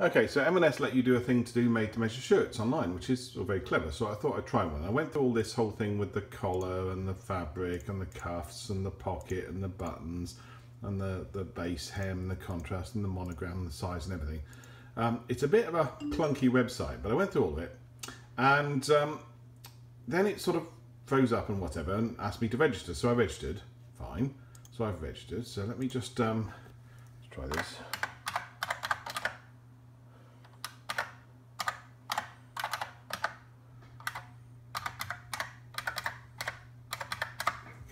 Okay, so M&S let you do a thing to do made-to-measure shirts online, which is very clever. So I thought I'd try one. I went through all this whole thing with the collar and the fabric and the cuffs and the pocket and the buttons and the, the base hem the contrast and the monogram and the size and everything. Um, it's a bit of a clunky website, but I went through all of it. And um, then it sort of froze up and whatever and asked me to register. So I registered. Fine. So I've registered. So let me just um, let's try this.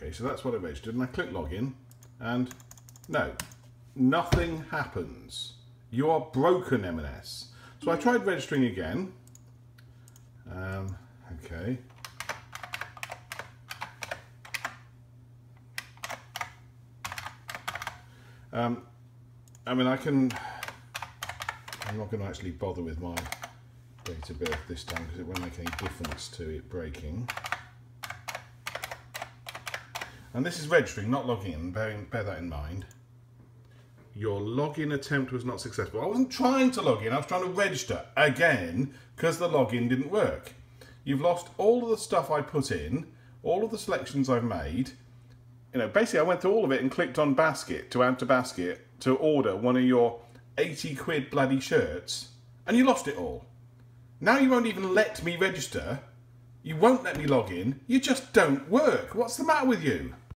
Okay, so that's what I registered and I click login and no, nothing happens. You are broken M&S. So I tried registering again. Um, okay. Um, I mean, I can, I'm not going to actually bother with my date of birth this time because it won't make any difference to it breaking. And this is registering, not logging in, bear, bear that in mind. Your login attempt was not successful. I wasn't trying to log in, I was trying to register again because the login didn't work. You've lost all of the stuff I put in, all of the selections I've made. You know, basically I went through all of it and clicked on basket to add to basket to order one of your 80 quid bloody shirts and you lost it all. Now you won't even let me register. You won't let me log in. You just don't work. What's the matter with you?